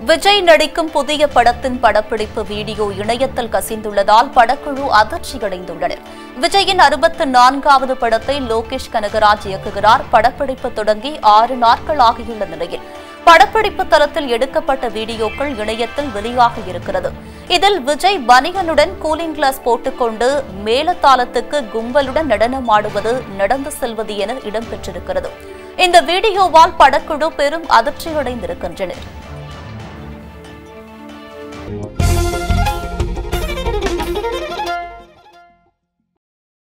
விஜய் நடிக்கும் புதிய படத்தின் படப்பிடிப்பு வீடியோ இணையத்தில் கசிந்துள்ளதால் படக்குழு அதிர்ச்சியடைந்துள்ளனர் விஜயின் அறுபத்து நான்காவது படத்தை லோகேஷ் கனகராஜ் இயக்குகிறார். படப்பிடிப்பு தொடங்கி ஆறு நாட்கள் ஆகியுள்ள நிலையில் படப்பிடிப்பு தளத்தில் எடுக்கப்பட்ட வீடியோக்கள் இணையத்தில் வெளியாக இருக்கிறது. இதில் விஜய் பனிகனுடன் கூலிங் கிளாஸ் போட்டுக்கொண்டு மேலத்தாளத்துக்கு கும்பலுடன் நடனமாடுவது நடந்து செல்வது என இடம்பெற்றிருக்கிறது. இந்த வீடியோவால் படக்குழு பெரும் அதிர்ச்சியடைந்திருக்கின்றனர்.